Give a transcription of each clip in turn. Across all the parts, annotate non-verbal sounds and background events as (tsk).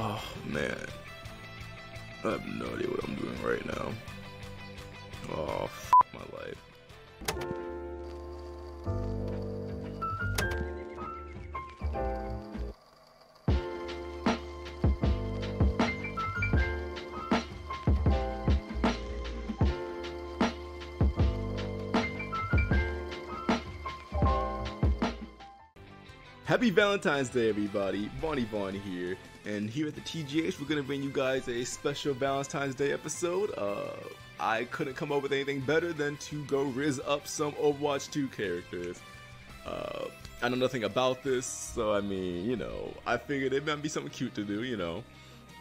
Oh man. I have no idea what I'm doing right now. Oh, my life. Happy Valentine's Day, everybody. Bonnie Vaughn here, and here at the TGH, we're gonna bring you guys a special Valentine's Day episode. Uh, I couldn't come up with anything better than to go riz up some Overwatch 2 characters. Uh, I know nothing about this, so I mean, you know, I figured it might be something cute to do, you know.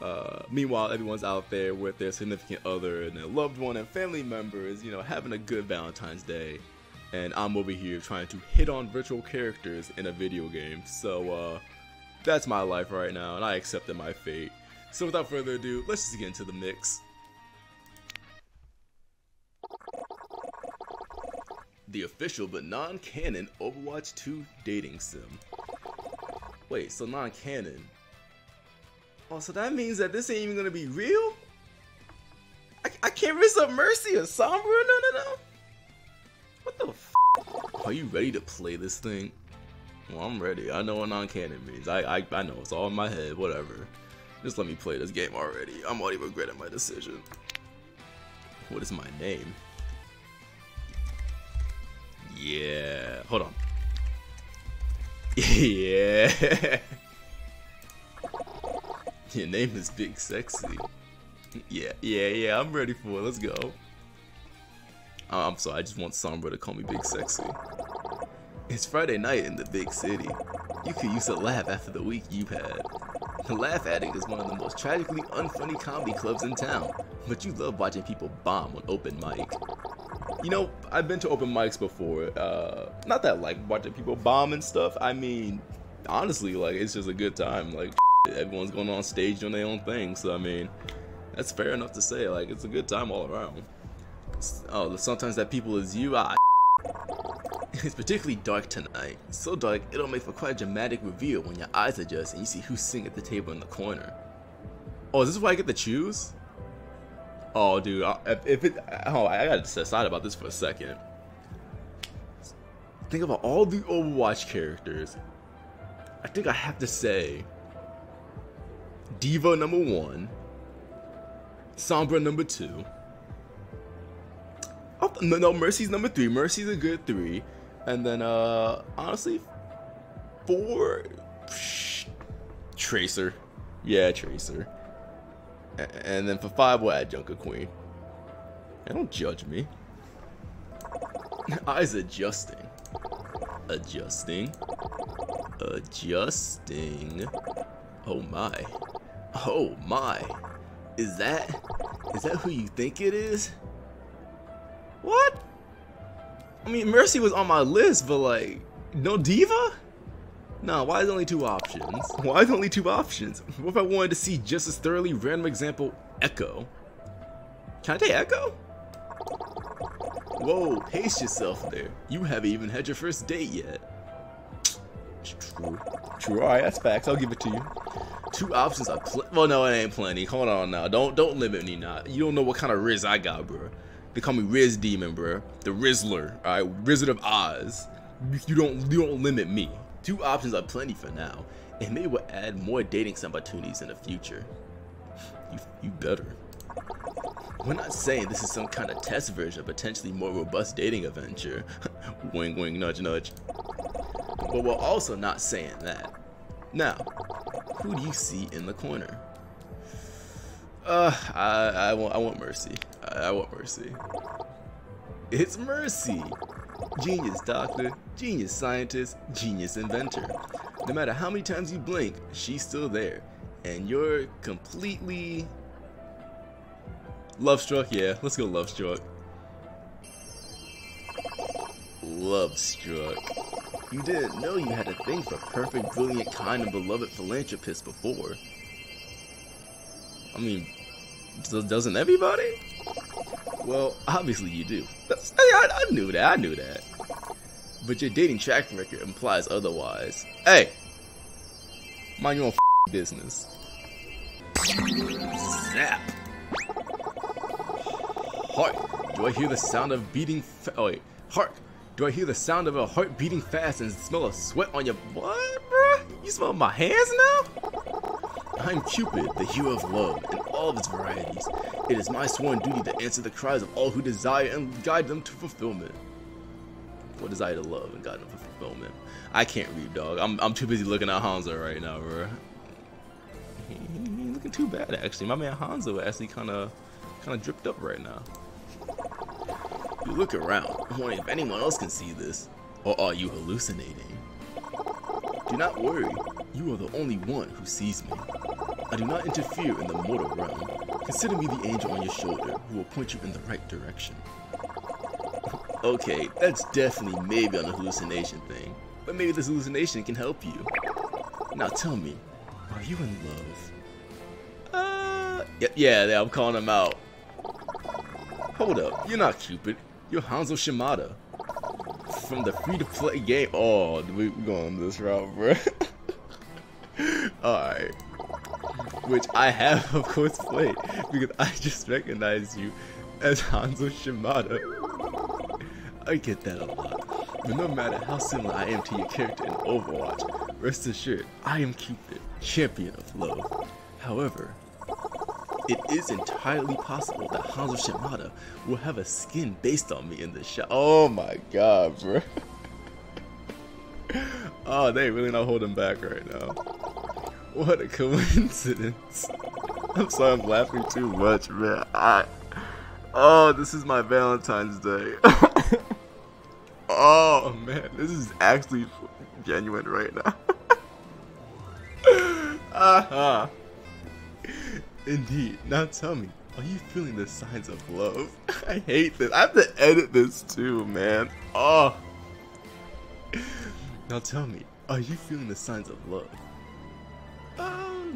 Uh, meanwhile, everyone's out there with their significant other and their loved one and family members, you know, having a good Valentine's Day and I'm over here trying to hit on virtual characters in a video game. So uh, that's my life right now, and I accepted my fate. So without further ado, let's just get into the mix. The official but non-canon Overwatch 2 dating sim. Wait, so non-canon? Oh, so that means that this ain't even gonna be real? I, I can't risk up Mercy or Sombra? No, no, no. What the f Are you ready to play this thing? Well, I'm ready. I know what non-canon means. I, I, I know. It's all in my head. Whatever. Just let me play this game already. I'm already regretting my decision. What is my name? Yeah. Hold on. (laughs) yeah. (laughs) Your name is Big Sexy. Yeah, yeah, yeah. I'm ready for it. Let's go. Uh, I'm sorry, I just want Sombra to call me Big Sexy. It's Friday night in the big city. You could use a laugh after the week you've had. The Laugh Addict is one of the most tragically unfunny comedy clubs in town, but you love watching people bomb on open mic. You know, I've been to open mics before. Uh, not that like watching people bomb and stuff. I mean, honestly, like it's just a good time. Like (laughs) everyone's going on stage doing their own thing. So I mean, that's fair enough to say. Like it's a good time all around. Oh, sometimes that people is you. Ah, (laughs) it's particularly dark tonight. So dark, it'll make for quite a dramatic reveal when your eyes adjust and you see who's sitting at the table in the corner. Oh, is this why I get to choose? Oh, dude, if it, oh, I gotta decide about this for a second. Think about all the Overwatch characters. I think I have to say D.Va number one, Sombra number two, Oh, no, no, Mercy's number three. Mercy's a good three. And then, uh, honestly, four. Tracer. Yeah, Tracer. And then for five, we'll add Junker Queen. And don't judge me. (laughs) Eyes adjusting. Adjusting. Adjusting. Oh my. Oh my. Is that. Is that who you think it is? What? I mean, Mercy was on my list, but like, no D.Va? No, why is only two options? (laughs) Why is only two options? What if I wanted to see just as thoroughly random example, Echo? Can I take Echo? Whoa, pace yourself there. You haven't even had your first date yet. True. True. Alright, that's facts. I'll give it to you. Two options are pl- Well, no, it ain't plenty. Hold on now. Don't don't limit me now. You don't know what kind of riz I got, bro. They call me Riz Demon, bro. The Rizzler, all right, Wizard of Oz. You don't, you don't limit me. Two options are plenty for now, and maybe we'll add more dating opportunities in the future. You, you better. We're not saying this is some kind of test version of potentially more robust dating adventure. (laughs) wing, wing, nudge, nudge. But we're also not saying that. Now, who do you see in the corner? Uh, I, I want, I want Mercy. I, want Mercy. It's Mercy! Genius doctor, genius scientist, genius inventor. No matter how many times you blink, she's still there. And you're completely... Love struck? Yeah, let's go love struck. Love struck. You didn't know you had a thing for perfect, brilliant, kind, and beloved philanthropists before. I mean, doesn't everybody? Well, obviously you do. I, I, knew that. I knew that. But your dating track record implies otherwise. Hey, mind your own business. Zap! Hark! Do I hear the sound of beating oh wait. Hark! Do I hear the sound of a heart beating fast and smell of sweat on your- What, bruh? You smell my hands now? I'm Cupid, the hero of love, all of its varieties. It is my sworn duty to answer the cries of all who desire and guide them to fulfillment. What desire to love and guide them to fulfillment? I can't read, dog. I'm, I'm too busy looking at Hanzo right now, bro. He, ain't looking too bad, actually. My man Hanzo actually kind of kind of dripped up right now. You look around, wondering if anyone else can see this. Or are you hallucinating? Do not worry, you are the only one who sees me. I do not interfere in the mortal realm. Consider me the angel on your shoulder who will point you in the right direction. okay, that's definitely maybe on a hallucination thing, but maybe this hallucination can help you. Now tell me, are you in love? Uh, yeah, yeah, yeah I'm calling him out. Hold up, you're not Cupid. You're Hanzo Shimada. From the free-to-play game. Oh, we're going this route, bro. (laughs) Alright. Which I have, of course, played. Because I just recognize you as Hanzo Shimada. I get that a lot. But no matter how similar I am to your character in Overwatch, rest assured, I am Cupid, champion of love. However, it is entirely possible that Hanzo Shimada will have a skin based on me in the show. Oh my god, bro. (laughs) oh, they really not holding back right now. What a coincidence. (laughs) I'm sorry I'm laughing too much, man. I Oh, this is my Valentine's Day. (laughs) oh man, this is actually genuine right now. (laughs) uh-huh. Indeed. Now tell me, are you feeling the signs of love? I hate this. I have to edit this too, man. Oh. Now tell me, are you feeling the signs of love?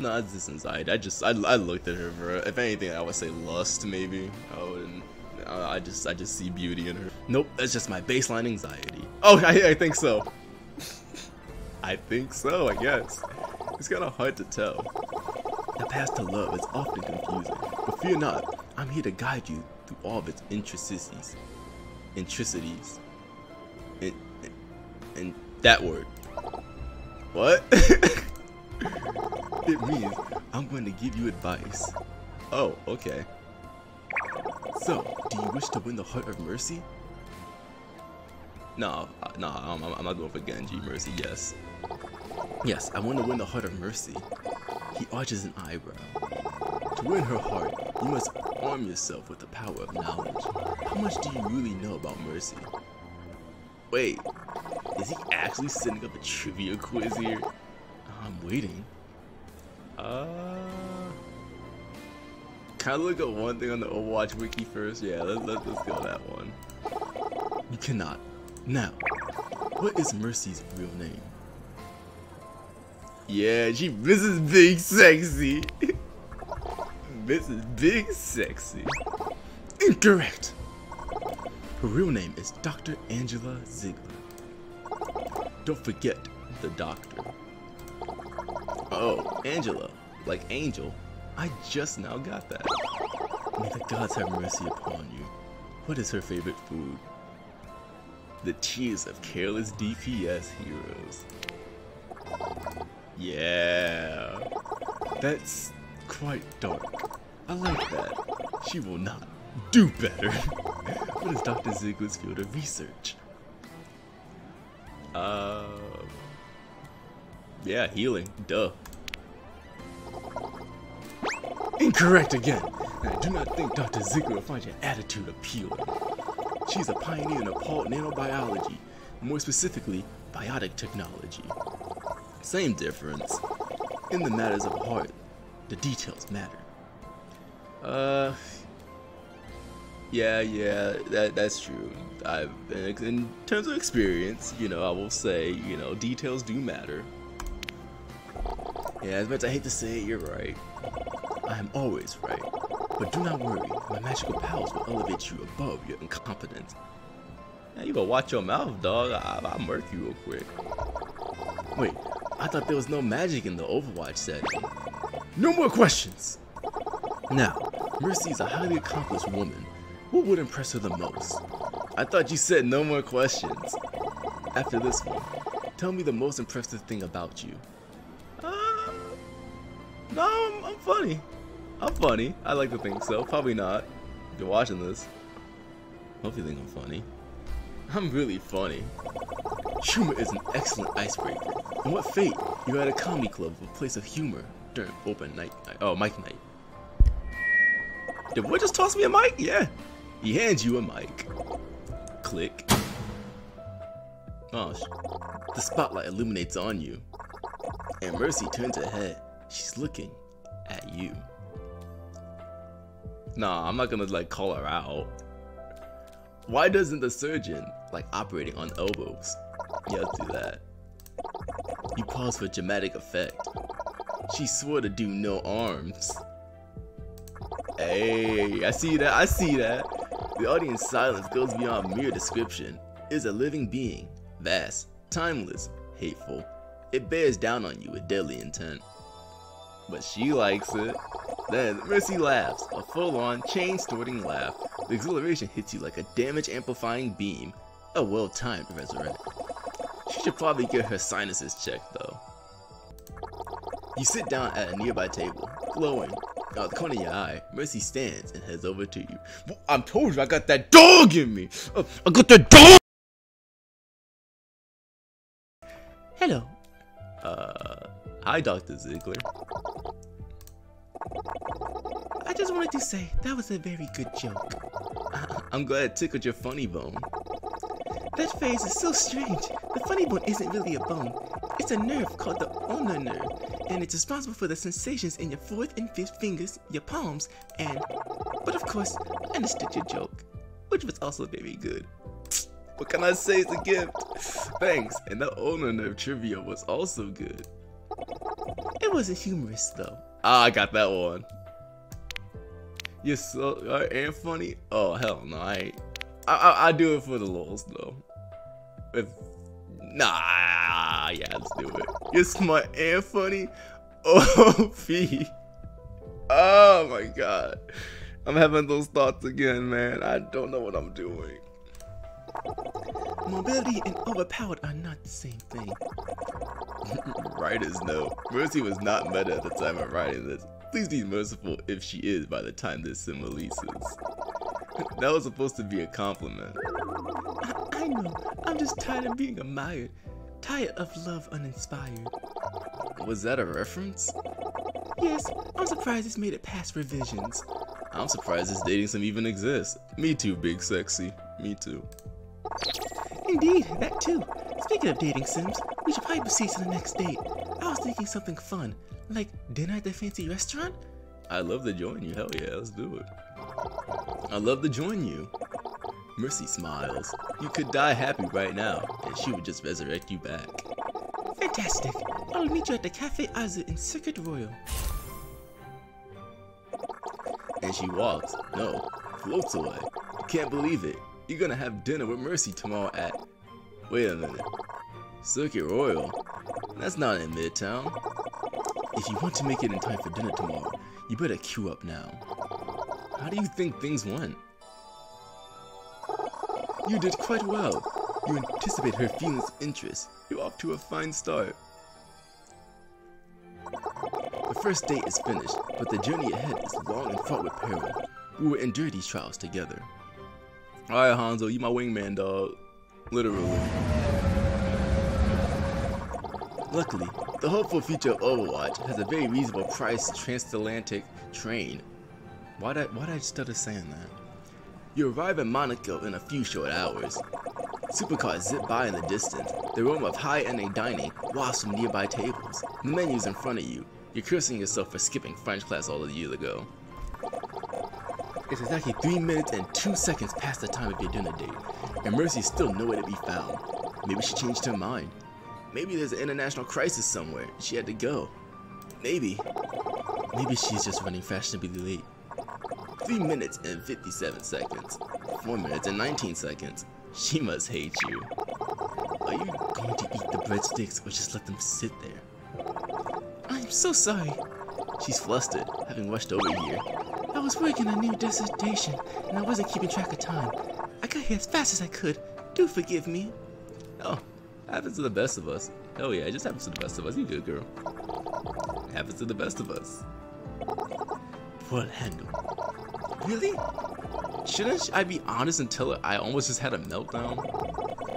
No, it's just anxiety. I just, I, I looked at her, bro. If anything, I would say lust, maybe. I wouldn't. I just, I just see beauty in her. Nope, that's just my baseline anxiety. Oh, I, I think so. I think so, I guess. It's kind of hard to tell. The path to love is often confusing, but fear not, I'm here to guide you through all of its intricacies. intricacies, And, and that word. What? (laughs) it means I'm going to give you advice. Oh, okay. So, do you wish to win the heart of mercy? No, uh, no, I'm, I'm not going for Genji. Mercy, yes. Yes, I want to win the heart of mercy. He arches an eyebrow. To win her heart, you must arm yourself with the power of knowledge. How much do you really know about Mercy? Wait, is he actually setting up a trivia quiz here? I'm waiting. Uh, can I look at one thing on the Overwatch wiki first? Yeah, let's, let's, let's go that one. You cannot. Now, what is Mercy's real name? Yeah, she Mrs. Big Sexy. (laughs) Mrs. Big Sexy. Incorrect. Her real name is Dr. Angela Ziegler. Don't forget the doctor. Oh, Angela, like angel. I just now got that. May the gods have mercy upon you. What is her favorite food? The tears of careless DPS heroes. Yeah. That's quite dark. I like that. She will not do better. (laughs) what is Dr. Ziegler's field of research? Uh, yeah, healing. Duh. Incorrect again. I do not think Dr. Ziegler will find your attitude appealing. She's a pioneer in occult nanobiology, more specifically, biotic technology. Same difference. In the matters of heart, the details matter. Uh, yeah, yeah, that that's true. I've in terms of experience, you know, I will say, you know, details do matter. Yeah, as much as I hate to say it, you're right. I am always right. But do not worry, my magical powers will elevate you above your incompetence. Now you gotta watch your mouth, dog. I, I'll murk you real quick. Wait, I thought there was no magic in the Overwatch setting. No more questions! Now, Mercy is a highly accomplished woman. What would impress her the most? I thought you said no more questions. After this one, tell me the most impressive thing about you. Uh, no, I'm, I'm funny. I'm funny. I like to think so. Probably not. If you're watching this. Hope you think I'm funny. I'm really funny. Humor is an excellent icebreaker. And what fate, you're at a comedy club, a place of humor during open night, oh, mic night. Did boy just toss me a mic? Yeah. He hands you a mic. Click. Oh, the spotlight illuminates on you. And Mercy turns her head. She's looking at you. Nah, I'm not gonna like call her out. Why doesn't the surgeon like operating on elbows? Yeah, do that. You pause for dramatic effect. She swore to do no arms. Hey, I see that, I see that. The audience silence goes beyond mere description. It is a living being, vast, timeless, hateful. It bears down on you with deadly intent. But she likes it. Then Mercy laughs, a full-on, chain-snorting laugh. The exhilaration hits you like a damage-amplifying beam. A well-timed resurrect. She should probably get her sinuses checked, though. You sit down at a nearby table, glowing. Out the corner of your eye, Mercy stands and heads over to you. I'm told you I got that dog in me! Uh, I got that dog! Hello. Uh, hi, Dr. Ziegler. Wanted to say that was a very good joke. (laughs) I'm glad it tickled your funny bone. That phase is so strange. The funny bone isn't really a bone. It's a nerve called the ulnar nerve, and it's responsible for the sensations in your fourth and fifth fingers, your palms, and... But of course, I understood your joke, which was also very good. (tsk) What can I say? It's a gift. (sighs) Thanks. And the ulnar nerve trivia was also good. It wasn't humorous though. Ah, I got that one. You're so uh, and funny. Oh hell no, I. I, I I do it for the lols though. If nah, yeah, let's do it. You're smart and funny. (laughs) Oh, P. Oh my god, I'm having those thoughts again, man. I don't know what I'm doing. Mobility and overpowered are not the same thing. (laughs) Writers know. Mercy was not meta at the time of writing this. Please be merciful if she is by the time this sim releases. (laughs) that was supposed to be a compliment. I, I know. I'm just tired of being admired. Tired of love uninspired. Was that a reference? Yes, I'm surprised it's made it past revisions. I'm surprised this dating sim even exists. Me too, big sexy. Me too. Indeed, that too. Speaking of dating sims, we should probably proceed to the next date. I was thinking something fun, like dinner at the fancy restaurant? I'd love to join you. Hell yeah, let's do it. I'd love to join you. Mercy smiles. You could die happy right now, and she would just resurrect you back. Fantastic. I'll meet you at the Cafe Azu in Circuit Royal. And she walks, no, floats away. Can't believe it. You're gonna have dinner with Mercy tomorrow at... Wait a minute. Circuit Royal? That's not in Midtown. If you want to make it in time for dinner tomorrow, you better queue up now. How do you think things went? You did quite well. You anticipate her feelings of interest. You're off to a fine start. The first date is finished, but the journey ahead is long and fraught with peril. We will endure these trials together. Alright, Hanzo, you my wingman, dog. Literally. Luckily, the hopeful future of Overwatch has a very reasonable price transatlantic train. Why did, why did I stutter saying that? You arrive in Monaco in a few short hours. Supercars zip by in the distance. The aroma of high-ending dining wafts from nearby tables. The menu's in front of you. You're cursing yourself for skipping French class all a year ago. It's exactly 3 minutes and 2 seconds past the time of your dinner date, and Mercy's still nowhere to be found. Maybe she changed her mind. Maybe there's an international crisis somewhere. She had to go. Maybe. Maybe she's just running fashionably late. 3 minutes and 57 seconds. 4 minutes and 19 seconds. She must hate you. Are you going to eat the breadsticks or just let them sit there? I'm so sorry. She's flustered, having rushed over here. I was working on a new dissertation, and I wasn't keeping track of time. I got here as fast as I could. Do forgive me. Happens to the best of us. Oh yeah, it just happens to the best of us. You good, girl. Happens to the best of us. Full handle. Really? Shouldn't I be honest and tell her I almost just had a meltdown?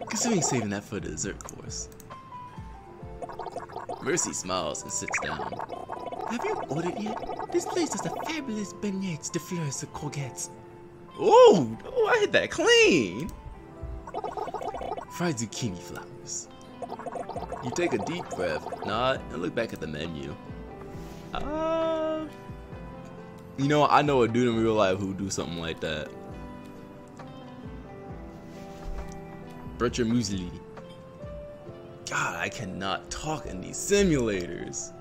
Considering saving that for the dessert course. Mercy smiles and sits down. Have you ordered yet? This place has the fabulous beignets de fleurs de courgettes. Oh, oh, I hit that clean. Fried zucchini flowers. You take a deep breath, nod, and look back at the menu. Uh, you know, I know a dude in real life who do something like that. Bircher Muesli. God, I cannot talk in these simulators.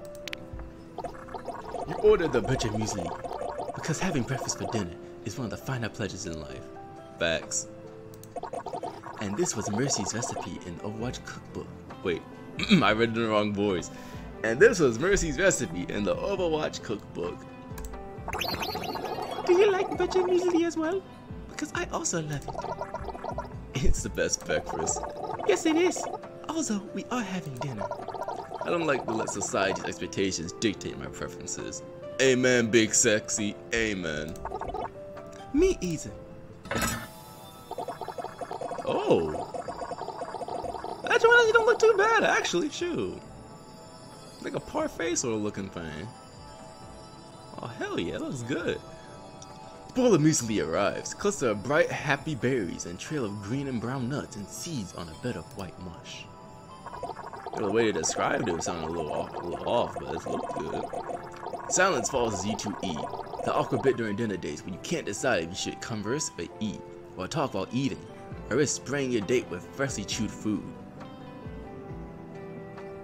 You ordered the Bircher Muesli because having breakfast for dinner is one of the finer pleasures in life. Facts. And this was Mercy's recipe in the Overwatch cookbook. Wait, (clears throat) I read in the wrong voice. And this was Mercy's recipe in the Overwatch cookbook. Do you like Bircher Muesli as well? Because I also love it. It's the best breakfast. Yes, it is. Also, we are having dinner. I don't like to let society's expectations dictate my preferences. Amen, big sexy. Amen. Me either. Oh. That Joanna don't look too bad, actually. Shoot. Like a parfait sort of looking thing. Oh, hell yeah, looks good. Of muesli arrives, cluster of bright, happy berries, and trail of green and brown nuts and seeds on a bed of white mush. The way to describe it sounded a little off, a little off but it looked good. Silence falls as you two eat. The awkward bit during dinner dates when you can't decide if you should converse or eat, or talk while eating, or risk spraying your date with freshly chewed food.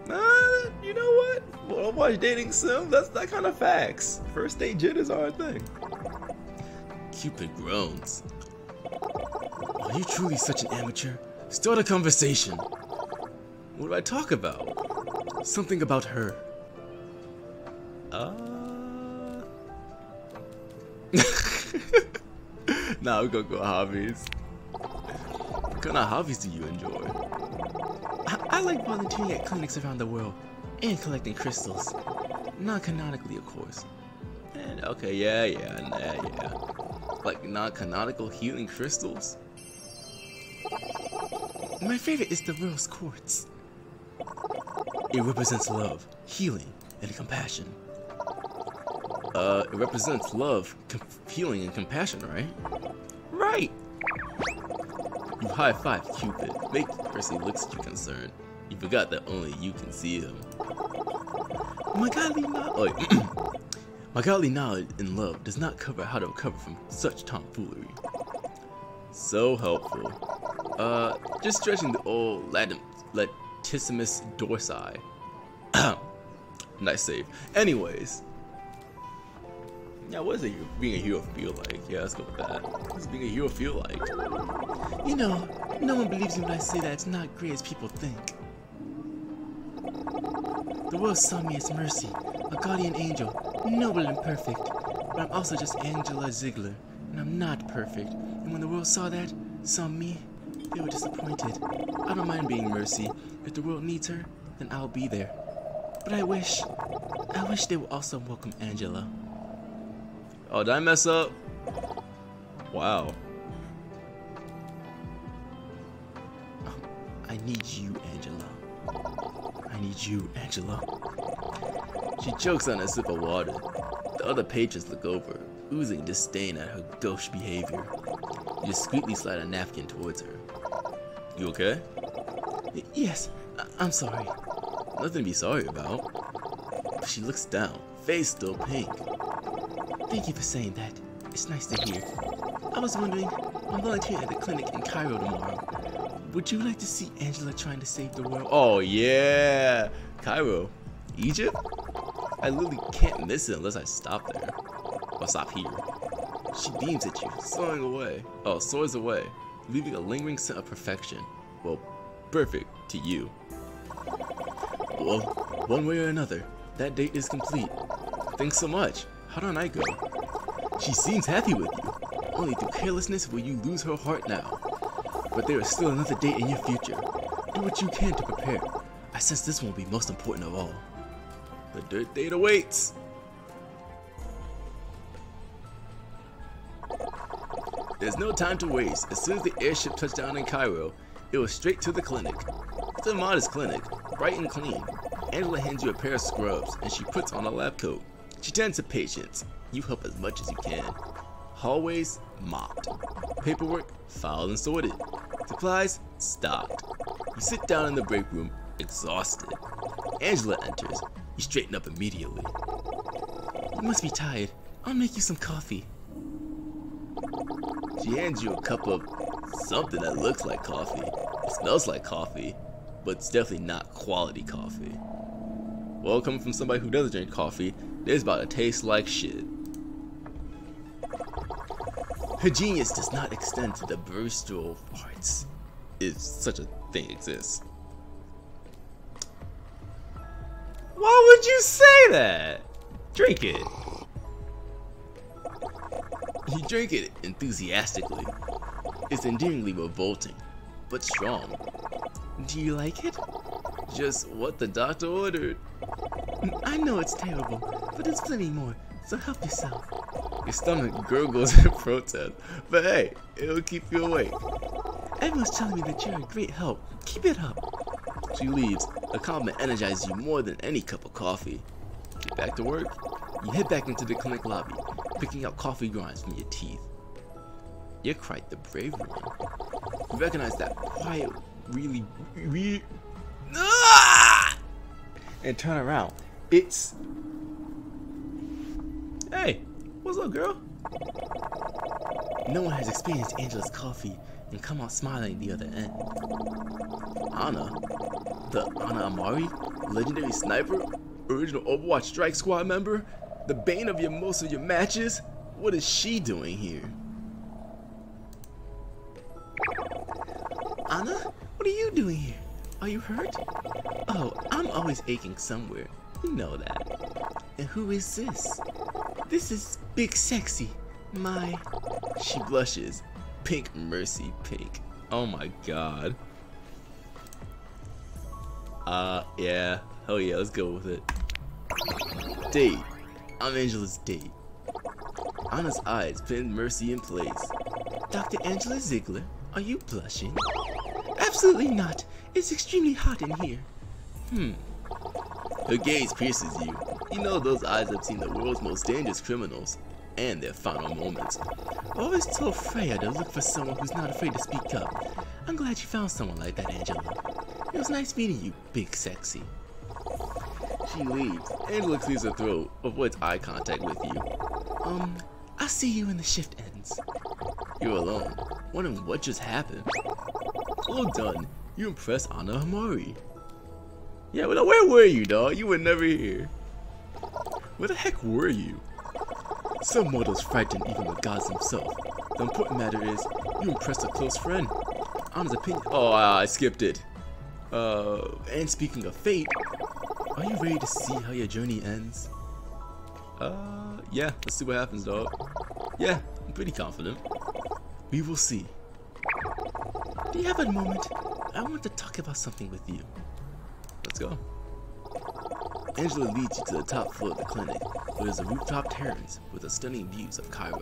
Uh, you know what? Well, watch dating sim. That's that kind of facts. First date jitters are a thing. Cupid groans. Are you truly such an amateur? Start a conversation. What do I talk about? Something about her. Uh. (laughs) nah, we're gonna go hobbies. What kind of hobbies do you enjoy? I, I like volunteering at clinics around the world and collecting crystals. Non-canonically, of course. And okay, yeah, yeah, yeah, yeah. Like non-canonical healing crystals? My favorite is the rose quartz. It represents love, healing, and compassion. Uh, it represents love, healing, and compassion, right? Right! You high five Cupid. Make Percy looks at you concerned. You forgot that only you can see him. My godly knowledge. Oh, (clears throat) My godly knowledge in love does not cover how to recover from such tomfoolery. So helpful. Uh, just stretching the old Latin, latissimus dorsi. (clears throat) nice save. Anyways. Yeah, what does it, being a hero feel like? Yeah, let's go with that. What does being a hero feel like? You know, no one believes me when I say that it's not great as people think. The world saw me as Mercy, a guardian angel, noble and perfect. But I'm also just Angela Ziegler, and I'm not perfect. And when the world saw that, saw me, they were disappointed. I don't mind being Mercy. If the world needs her, then I'll be there. But I wish, I wish they would also welcome Angela. Oh, did I mess up? Wow. Need you, Angela. I need you, Angela. She chokes on a sip of water. The other patrons look over, oozing disdain at her gauche behavior. You discreetly slide a napkin towards her. You okay? Y yes, I am sorry. Nothing to be sorry about. She looks down, face still pink. Thank you for saying that. It's nice to hear. I was wondering, I'm volunteering at the clinic in Cairo tomorrow. Would you like to see Angela trying to save the world? Oh, yeah. Cairo. Egypt? I literally can't miss it unless I stop there. Or stop here. She beams at you, soaring away. Oh, soars away, leaving a lingering scent of perfection. Well, perfect to you. Well, one way or another, that date is complete. Thanks so much. How did I go? She seems happy with you. Only through carelessness will you lose her heart now. But there is still another date in your future. Do what you can to prepare. I sense this one will be most important of all. The dirt date awaits. There's no time to waste. As soon as the airship touched down in Cairo, it was straight to the clinic. It's a modest clinic, bright and clean. Angela hands you a pair of scrubs, and she puts on a lab coat. She tends to patients. You help as much as you can. Hallways, mopped. Paperwork, filed and sorted. Supplies, stocked. You sit down in the break room, exhausted. Angela enters. You straighten up immediately. You must be tired. I'll make you some coffee. She hands you a cup of something that looks like coffee. It smells like coffee, but it's definitely not quality coffee. Well, coming from somebody who doesn't drink coffee, this about to taste like shit. Her genius does not extend to the barista arts, if such a thing exists. Why would you say that? Drink it. You drink it enthusiastically. It's endearingly revolting, but strong. Do you like it? Just what the doctor ordered. I know it's terrible, but there's plenty more, so help yourself. Your stomach gurgles in protest, but hey, it'll keep you awake. Everyone's telling me that you're a great help. Keep it up. She leaves. A compliment energizes you more than any cup of coffee. Get back to work. You head back into the clinic lobby, picking out coffee grinds from your teeth. You're quite the brave one. You recognize that quiet, really, really, ah! and turn around. It's. Hey, girl? No one has experienced Angela's coffee and come out smiling at the other end. Ana? The Ana Amari? Legendary sniper? Original Overwatch Strike Squad member? The bane of your most of your matches? What is she doing here? Ana? What are you doing here? Are you hurt? Oh, I'm always aching somewhere. You know that. And who is this? This is Big Sexy. My... She blushes. Pink Mercy Pink. Oh my god. Uh, yeah. Hell yeah, let's go with it. Date. I'm Angela's date. Ana's eyes pin Mercy in place. Dr. Angela Ziegler, are you blushing? Absolutely not. It's extremely hot in here. Hmm. Her gaze pierces you. You know those eyes have seen the world's most dangerous criminals and their final moments. I always told Fareeha to look for someone who's not afraid to speak up. I'm glad you found someone like that, Angela. It was nice meeting you, Big Sexy. She leaves. Angela clears her throat, avoids eye contact with you. Um, I'll see you when the shift ends. You're alone, wondering what just happened. Well done. You impressed Ana Amari. Yeah, well, where were you, dog? You were never here. Where the heck were you? Some mortals frighten even the gods themselves. The important matter is, you impressed a close friend. Ana's opinion. Oh, I skipped it. Uh, and speaking of fate, are you ready to see how your journey ends? Uh, yeah, let's see what happens, dog. Yeah, I'm pretty confident. We will see. Do you have a moment? I want to talk about something with you. Let's go. Angela leads you to the top floor of the clinic, where there's a rooftop terrace with stunning views of Cairo.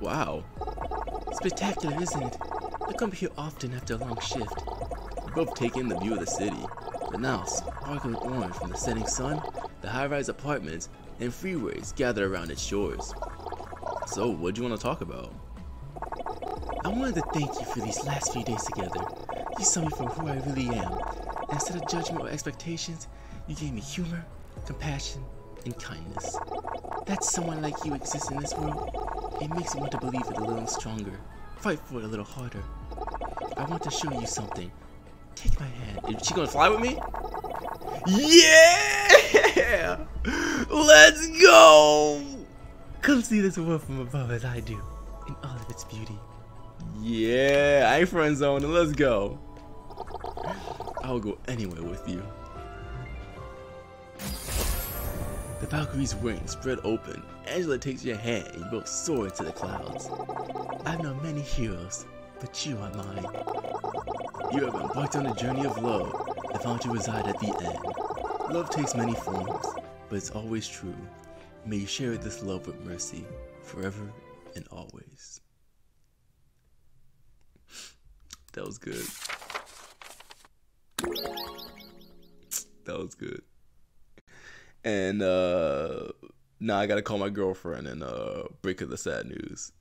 Wow. Spectacular, isn't it? I come here often after a long shift. We both take in the view of the city, but now sparkling orange from the setting sun, the high-rise apartments, and freeways gather around its shores. So, what do you want to talk about? I wanted to thank you for these last few days together. You saw me for who I really am. Instead of judgment or expectations, you gave me humor, compassion, and kindness. That someone like you exists in this world, it makes me want to believe it a little stronger, fight for it a little harder. I want to show you something. Take my hand. Is she gonna fly with me? Yeah! (laughs) Let's go! Come see this world from above as I do, in all of its beauty. Yeah, I friend zone let's go. I'll go anywhere with you. Valkyrie's wings spread open, Angela takes your hand and you both soar into the clouds. I've known many heroes, but you are mine. You have embarked on a journey of love and found you reside at the end. Love takes many forms, but it's always true. May you share this love with mercy forever and always. That was good. That was good. And uh now I gotta call my girlfriend and uh break her the sad news.